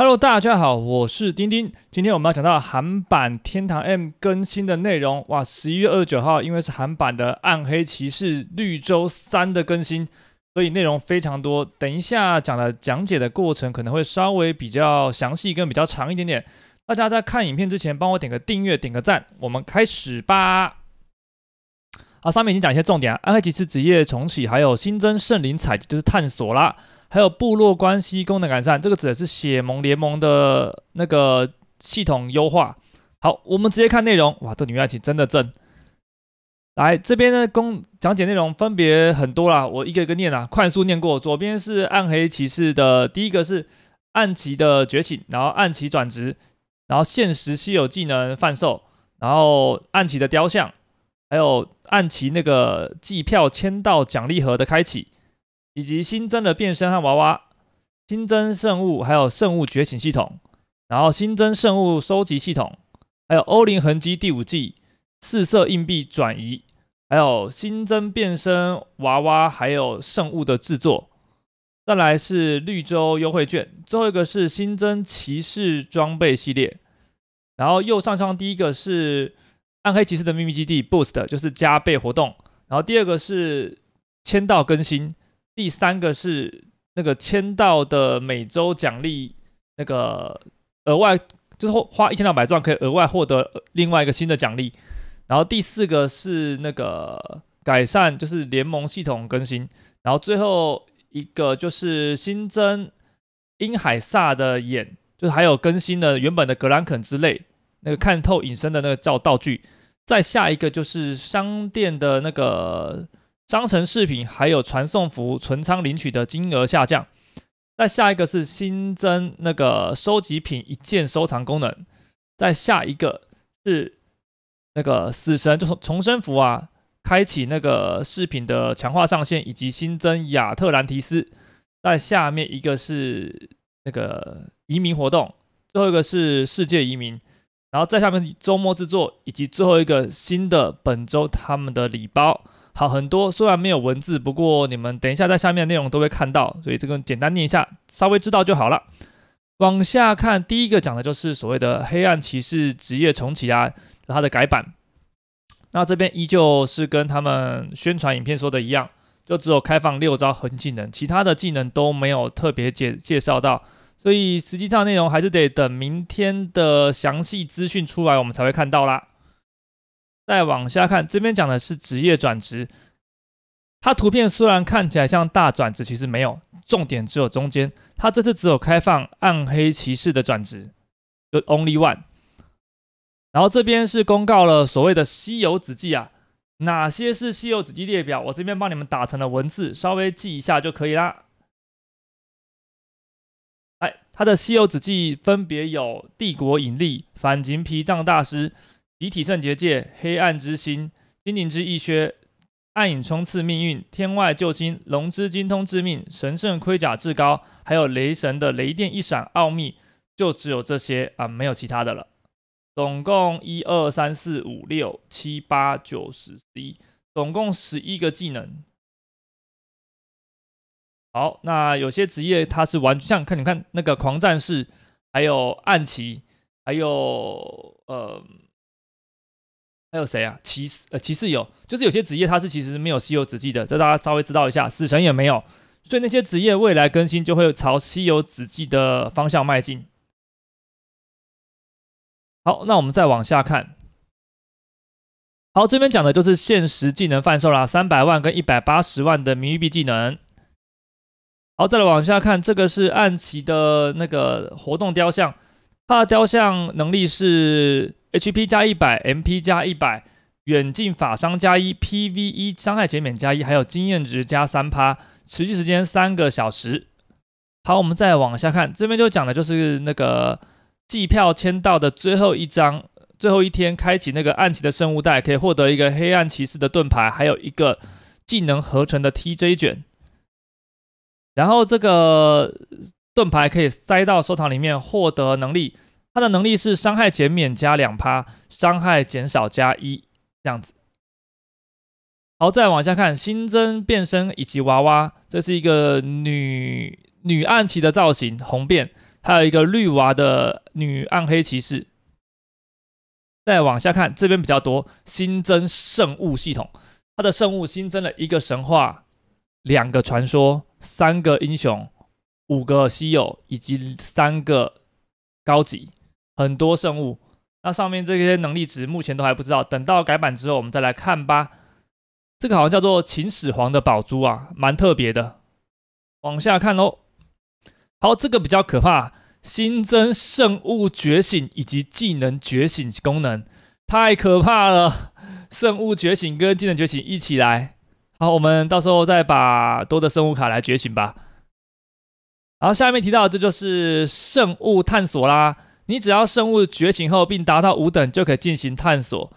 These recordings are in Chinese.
Hello，大家好，我是丁丁。今天我们要讲到韩版《天堂 M》更新的内容。哇，十一月二十九号，因为是韩版的《暗黑骑士绿洲三》的更新，所以内容非常多。等一下讲的讲解的过程可能会稍微比较详细，跟比较长一点点。大家在看影片之前，帮我点个订阅，点个赞。我们开始吧。好，上面已经讲一些重点，暗黑骑士职业重启，还有新增圣灵采集，就是探索啦。还有部落关系功能改善，这个指的是血盟联盟的那个系统优化。好，我们直接看内容。哇，这女爱情真的正。来这边的公讲解内容分别很多啦，我一个一个念啊，快速念过。左边是暗黑骑士的第一个是暗骑的觉醒，然后暗骑转职，然后现实稀有技能贩售，然后暗骑的雕像，还有暗骑那个季票签到奖励盒的开启。以及新增的变身和娃娃，新增圣物，还有圣物觉醒系统，然后新增圣物收集系统，还有欧林痕迹第五季四色硬币转移，还有新增变身娃娃，还有圣物的制作。再来是绿洲优惠券，最后一个是新增骑士装备系列。然后右上方第一个是暗黑骑士的秘密基地 Boost，就是加倍活动。然后第二个是签到更新。第三个是那个签到的每周奖励，那个额外就是花一千两百钻可以额外获得另外一个新的奖励。然后第四个是那个改善，就是联盟系统更新。然后最后一个就是新增英海萨的眼，就是还有更新的原本的格兰肯之类那个看透隐身的那个叫道具。再下一个就是商店的那个。商城饰品还有传送服存仓领取的金额下降。再下一个是新增那个收集品一键收藏功能。再下一个是那个死神就是重生服啊，开启那个饰品的强化上限，以及新增亚特兰提斯。再下面一个是那个移民活动，最后一个是世界移民。然后在下面周末制作，以及最后一个新的本周他们的礼包。好，很多虽然没有文字，不过你们等一下在下面的内容都会看到，所以这个简单念一下，稍微知道就好了。往下看，第一个讲的就是所谓的黑暗骑士职业重启啊，它的改版。那这边依旧是跟他们宣传影片说的一样，就只有开放六招核心技能，其他的技能都没有特别介介绍到，所以实际上内容还是得等明天的详细资讯出来，我们才会看到啦。再往下看，这边讲的是职业转职。它图片虽然看起来像大转职，其实没有，重点只有中间。它这次只有开放暗黑骑士的转职，就 only one。然后这边是公告了所谓的稀有子记啊，哪些是稀有子记列表？我这边帮你们打成了文字，稍微记一下就可以啦。哎，它的稀有子记分别有帝国引力、反击皮障大师。集体圣结界、黑暗之心、精灵之翼靴、暗影冲刺命运、天外救星、龙之精通致命、神圣盔甲至高，还有雷神的雷电一闪奥秘，就只有这些啊，没有其他的了。总共一二三四五六七八九十十一，总共十一个技能。好，那有些职业它是完像看你看那个狂战士，还有暗骑，还有呃。还有谁啊？骑士呃，骑士有，就是有些职业它是其实没有稀有子记的，这大家稍微知道一下。死神也没有，所以那些职业未来更新就会朝稀有子记的方向迈进。好，那我们再往下看。好，这边讲的就是现实技能贩售啦，三百万跟一百八十万的名誉币技能。好，再来往下看，这个是暗棋的那个活动雕像，它的雕像能力是。HP 加一百，MP 加一百，远近法伤加一，PVE 伤害减免加一，还有经验值加三趴，持续时间三个小时。好，我们再往下看，这边就讲的就是那个季票签到的最后一张，最后一天开启那个暗骑的生物袋，可以获得一个黑暗骑士的盾牌，还有一个技能合成的 TJ 卷。然后这个盾牌可以塞到收藏里面，获得能力。它的能力是伤害减免加两趴，伤害减少加一，这样子。好，再往下看，新增变身以及娃娃，这是一个女女暗骑的造型，红变。还有一个绿娃的女暗黑骑士。再往下看，这边比较多新增圣物系统，它的圣物新增了一个神话、两个传说、三个英雄、五个稀有以及三个高级，很多圣物。那上面这些能力值目前都还不知道，等到改版之后我们再来看吧。这个好像叫做秦始皇的宝珠啊，蛮特别的。往下看喽，好，这个比较可怕。新增圣物觉醒以及技能觉醒功能，太可怕了！圣物觉醒跟技能觉醒一起来，好，我们到时候再把多的生物卡来觉醒吧。然后下面提到，这就是圣物探索啦。你只要生物觉醒后并达到五等，就可以进行探索。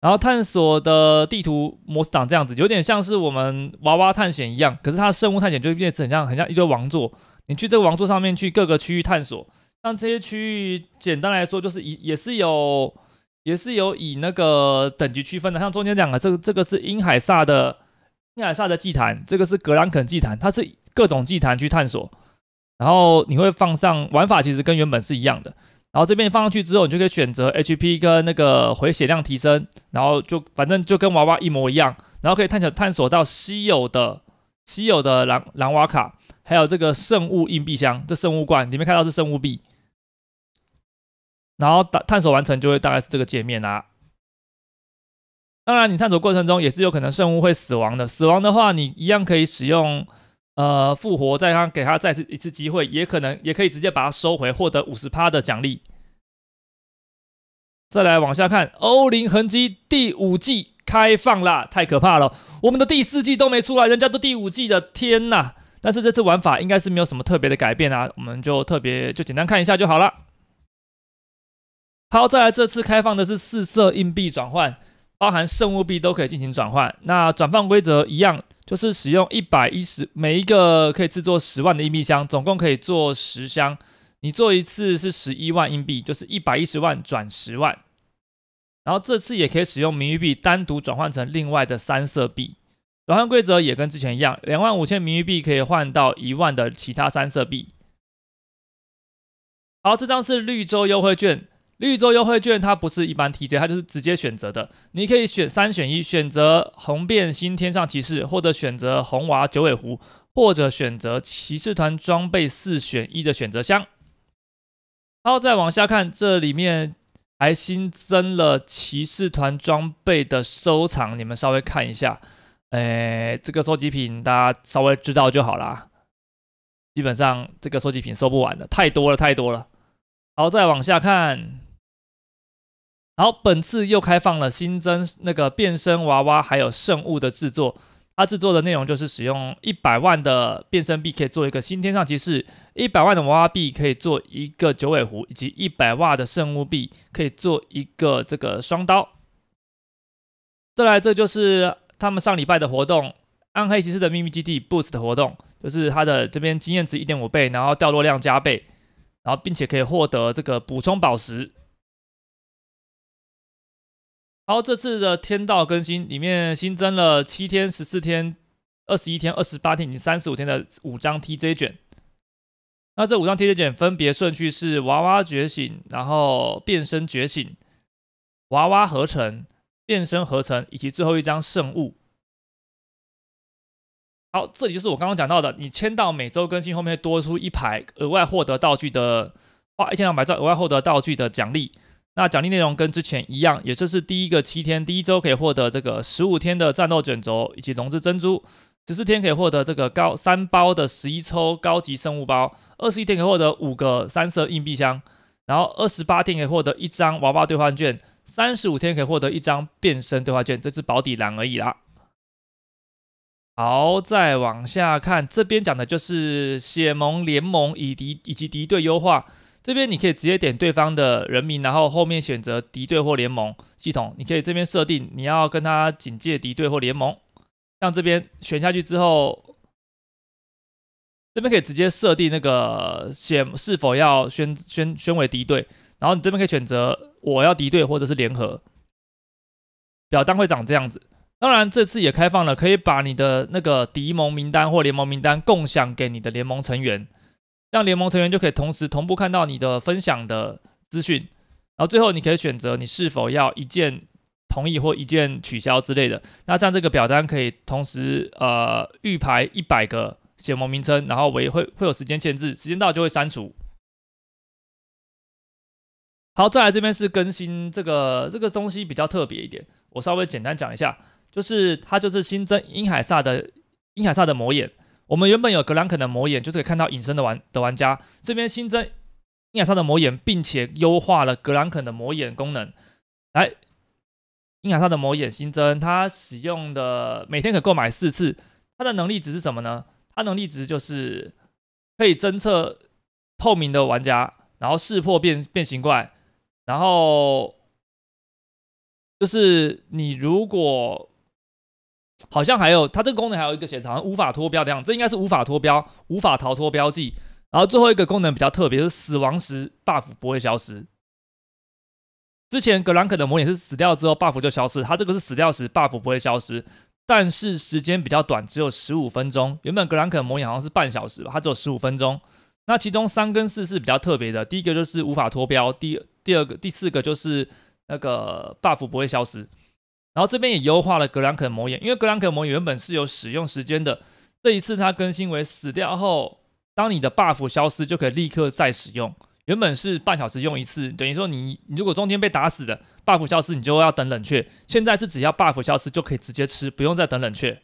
然后探索的地图模式长这样子，有点像是我们娃娃探险一样，可是它的圣物探险就变成很像很像一堆王座。你去这个王座上面去各个区域探索，像这些区域简单来说就是以也是有也是有以那个等级区分的，像中间两个这个这个是英海萨的英海萨的祭坛，这个是格兰肯祭坛，它是各种祭坛去探索，然后你会放上玩法其实跟原本是一样的，然后这边放上去之后，你就可以选择 HP 跟那个回血量提升，然后就反正就跟娃娃一模一样，然后可以探索探索到稀有的稀有的蓝蓝瓦卡。还有这个圣物硬币箱，这圣物罐里面看到是圣物币，然后打探索完成就会大概是这个界面啊。当然，你探索过程中也是有可能圣物会死亡的，死亡的话你一样可以使用呃复活，再让给他再次一次机会，也可能也可以直接把它收回，获得五十趴的奖励。再来往下看，欧林痕迹第五季开放啦，太可怕了！我们的第四季都没出来，人家都第五季的，天呐！但是这次玩法应该是没有什么特别的改变啊，我们就特别就简单看一下就好了。好，再来这次开放的是四色硬币转换，包含圣物币都可以进行转换。那转换规则一样，就是使用一百一十每一个可以制作十万的硬币箱，总共可以做十箱。你做一次是十一万硬币，就是一百一十万转十万。然后这次也可以使用名誉币单独转换成另外的三色币。转换规则也跟之前一样，两万五千名誉币可以换到一万的其他三色币。好，这张是绿洲优惠券。绿洲优惠券它不是一般 TJ，它就是直接选择的。你可以选三选一，选择红变星天上骑士，或者选择红娃九尾狐，或者选择骑士团装备四选一的选择箱。好，再往下看，这里面还新增了骑士团装备的收藏，你们稍微看一下。诶，这个收集品大家稍微知道就好啦。基本上这个收集品收不完的，太多了，太多了。好，再往下看。好，本次又开放了新增那个变身娃娃，还有圣物的制作。它制作的内容就是使用一百万的变身币可以做一个新天上骑士，一百万的娃娃币可以做一个九尾狐，以及一百万的圣物币可以做一个这个双刀。再来，这就是。他们上礼拜的活动，暗黑骑士的秘密基地 Boost 的活动，就是它的这边经验值一点五倍，然后掉落量加倍，然后并且可以获得这个补充宝石。好，这次的天道更新里面新增了七天、十四天、二十一天、二十八天以及三十五天的五张 TJ 卷。那这五张 TJ 卷分别顺序是娃娃觉醒，然后变身觉醒，娃娃合成。变身合成以及最后一张圣物。好，这里就是我刚刚讲到的，你签到每周更新后面多出一排额外获得道具的，花一千两百兆额外获得道具的奖励。那奖励内容跟之前一样，也就是第一个七天第一周可以获得这个十五天的战斗卷轴以及龙之珍珠，十四天可以获得这个高三包的十一抽高级生物包，二十一天可以获得五个三色硬币箱，然后二十八天可以获得一张娃娃兑换券。三十五天可以获得一张变身兑换券，这是保底栏而已啦。好，再往下看，这边讲的就是血盟联盟以敌以及敌对优化。这边你可以直接点对方的人名，然后后面选择敌对或联盟系统。你可以这边设定你要跟他警戒敌对或联盟。像这边选下去之后，这边可以直接设定那个选是否要宣宣宣为敌对，然后你这边可以选择。我要敌对或者是联合，表单会长这样子。当然，这次也开放了，可以把你的那个敌盟名单或联盟名单共享给你的联盟成员。让联盟成员就可以同时同步看到你的分享的资讯，然后最后你可以选择你是否要一键同意或一键取消之类的。那这样这个表单可以同时呃预排一百个写盟名称，然后为会会有时间限制，时间到就会删除。好，再来这边是更新这个这个东西比较特别一点，我稍微简单讲一下，就是它就是新增英海萨的英海萨的魔眼。我们原本有格兰肯的魔眼，就是可以看到隐身的玩的玩家，这边新增英海萨的魔眼，并且优化了格兰肯的魔眼功能。来，英海萨的魔眼新增，它使用的每天可购买四次，它的能力值是什么呢？它能力值就是可以侦测透明的玩家，然后识破变变形怪。然后就是你如果好像还有它这个功能还有一个写成无法脱标的样子，这应该是无法脱标、无法逃脱标记。然后最后一个功能比较特别，是死亡时 buff 不会消失。之前格兰肯的魔眼是死掉之后 buff 就消失，它这个是死掉时 buff 不会消失，但是时间比较短，只有十五分钟。原本格兰肯的魔眼好像是半小时吧，它只有十五分钟。那其中三跟四是比较特别的，第一个就是无法脱标，第第二个、第四个就是那个 buff 不会消失。然后这边也优化了格兰肯魔眼，因为格兰肯魔眼原本是有使用时间的，这一次它更新为死掉后，当你的 buff 消失就可以立刻再使用。原本是半小时用一次，等于说你你如果中间被打死的 buff 消失，你就要等冷却。现在是只要 buff 消失就可以直接吃，不用再等冷却。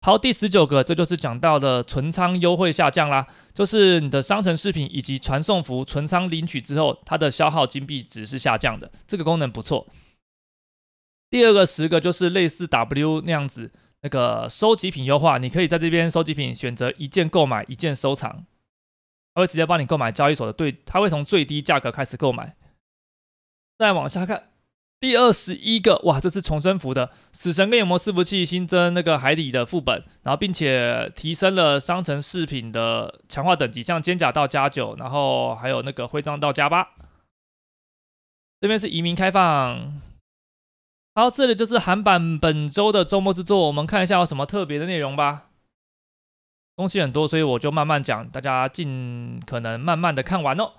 好，第十九个，这就是讲到的存仓优惠下降啦，就是你的商城饰品以及传送服存仓领取之后，它的消耗金币值是下降的，这个功能不错。第二个十个就是类似 W 那样子，那个收集品优化，你可以在这边收集品选择一键购买，一键收藏，它会直接帮你购买交易所的对，它会从最低价格开始购买。再往下看。第二十一个哇，这是重生服的死神跟眼魔伺服器新增那个海底的副本，然后并且提升了商城饰品的强化等级，像肩甲到加九，然后还有那个徽章到加八。这边是移民开放。好，这里就是韩版本周的周末制作，我们看一下有什么特别的内容吧。东西很多，所以我就慢慢讲，大家尽可能慢慢的看完哦。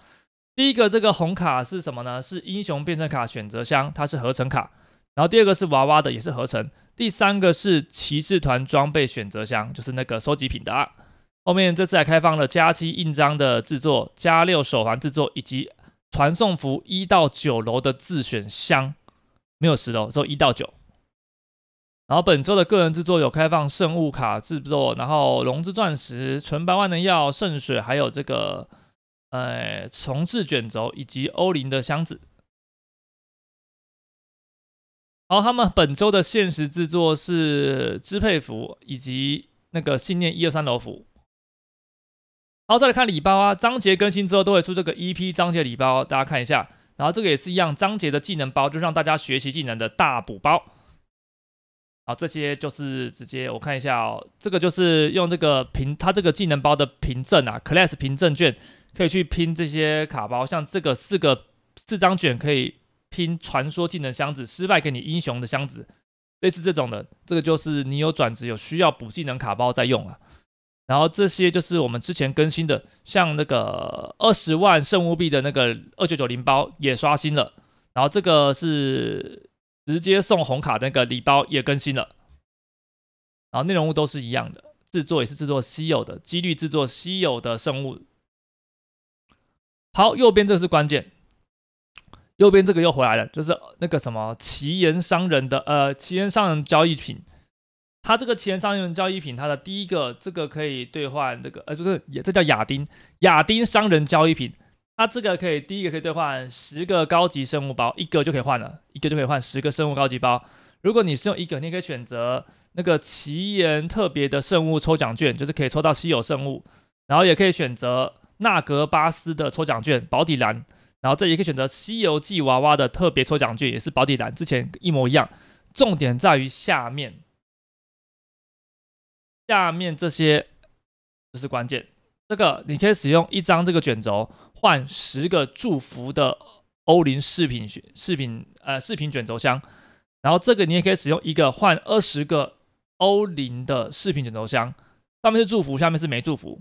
第一个这个红卡是什么呢？是英雄变身卡选择箱，它是合成卡。然后第二个是娃娃的，也是合成。第三个是骑士团装备选择箱，就是那个收集品的。啊。后面这次还开放了加七印章的制作，加六手环制作，以及传送符一到九楼的自选箱，没有十楼，只有一到九。然后本周的个人制作有开放圣物卡制作，然后龙之钻石、纯白万能药、圣水，还有这个。呃，重置卷轴以及欧林的箱子。好，他们本周的限时制作是支配服以及那个信念一二三楼服。好，再来看礼包啊，章节更新之后都会出这个 EP 章节礼包，大家看一下。然后这个也是一样，章节的技能包，就让大家学习技能的大补包。好，这些就是直接我看一下哦，这个就是用这个凭它这个技能包的凭证啊，Class 凭证券。可以去拼这些卡包，像这个四个四张卷可以拼传说技能箱子，失败给你英雄的箱子，类似这种的，这个就是你有转职有需要补技能卡包在用了。然后这些就是我们之前更新的，像那个二十万圣物币的那个二九九零包也刷新了，然后这个是直接送红卡那个礼包也更新了，然后内容物都是一样的，制作也是制作稀有的，几率制作稀有的圣物。好，右边这个是关键，右边这个又回来了，就是那个什么奇岩商人的呃奇岩商人交易品，它这个奇岩商人交易品，它的第一个这个可以兑换这个呃就是也这叫亚丁亚丁商人交易品，它这个可以第一个可以兑换十个高级生物包，一个就可以换了，一个就可以换十个生物高级包。如果你是用一个，你可以选择那个奇岩特别的圣物抽奖券，就是可以抽到稀有圣物，然后也可以选择。纳格巴斯的抽奖券保底蓝，然后这也可以选择《西游记》娃娃的特别抽奖券，也是保底蓝，之前一模一样。重点在于下面，下面这些这是关键。这个你可以使用一张这个卷轴换十个祝福的欧林饰品选饰品呃饰品卷轴箱，然后这个你也可以使用一个换二十个欧林的饰品卷轴箱，上面是祝福，下面是没祝福。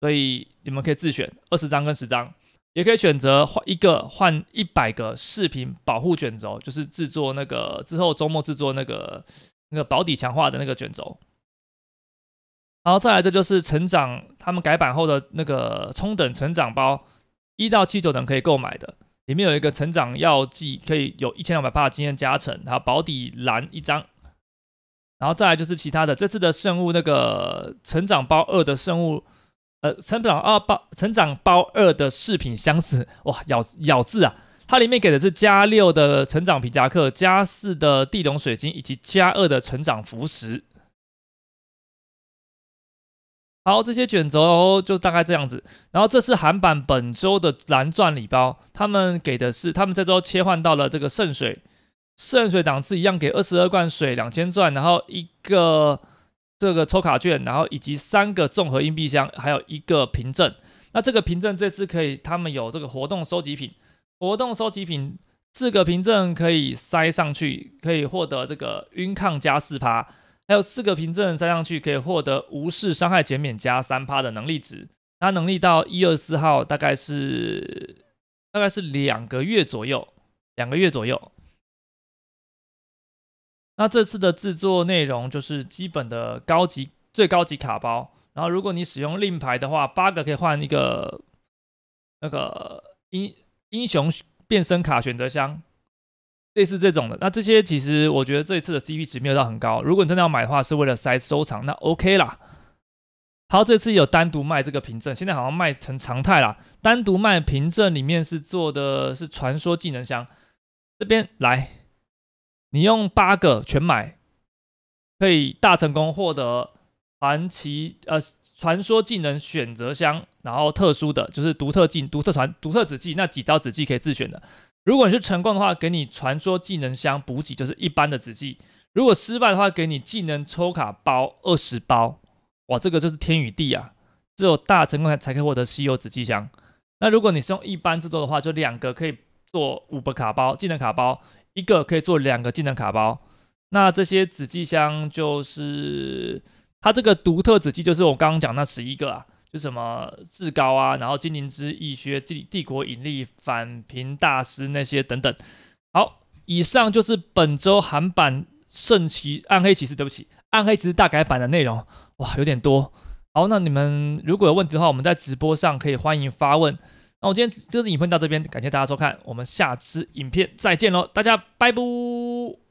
所以你们可以自选二十张跟十张，也可以选择换一个换一百个视频保护卷轴，就是制作那个之后周末制作那个那个保底强化的那个卷轴。然后再来，这就是成长他们改版后的那个冲等成长包，一到七九等可以购买的，里面有一个成长药剂，可以有一千两百帕的经验加成，还有保底蓝一张。然后再来就是其他的，这次的圣物那个成长包二的圣物，呃，成长二包成长包二的饰品箱子，哇，咬咬字啊，它里面给的是加六的成长皮夹克，加四的地龙水晶，以及加二的成长符石。好，这些卷轴就大概这样子。然后这是韩版本周的蓝钻礼包，他们给的是他们这周切换到了这个圣水，圣水档次一样给二十二罐水两千钻，然后一个这个抽卡券，然后以及三个综合硬币箱，还有一个凭证。那这个凭证这次可以，他们有这个活动收集品，活动收集品四个凭证可以塞上去，可以获得这个晕抗加四趴。还有四个凭证塞上去，可以获得无视伤害减免加三趴的能力值。它能力到一二四号大概是大概是两个月左右，两个月左右。那这次的制作内容就是基本的高级最高级卡包，然后如果你使用令牌的话，八个可以换一个那个英英雄变身卡选择箱。类似这种的，那这些其实我觉得这一次的 CP 值没有到很高。如果你真的要买的话，是为了塞收藏，那 OK 啦。好，这次有单独卖这个凭证，现在好像卖成常态啦。单独卖凭证里面是做的是传说技能箱，这边来，你用八个全买，可以大成功获得传奇呃传说技能选择箱，然后特殊的就是独特技、独特传、独特子技，那几招子技可以自选的。如果你是成功的话，给你传说技能箱补给，就是一般的子技；如果失败的话，给你技能抽卡包二十包。哇，这个就是天与地啊！只有大成功才才可以获得稀有紫气箱。那如果你是用一般制作的话，就两个可以做五个卡包技能卡包，一个可以做两个技能卡包。那这些子技箱就是它这个独特子技，就是我刚刚讲那十一个啊。就什么至高啊，然后精灵之翼靴、帝帝国引力、反平大师那些等等。好，以上就是本周韩版圣骑暗黑骑士，对不起，暗黑骑士大改版的内容。哇，有点多。好，那你们如果有问题的话，我们在直播上可以欢迎发问。那我今天这支影片到这边，感谢大家收看，我们下支影片再见喽，大家拜拜。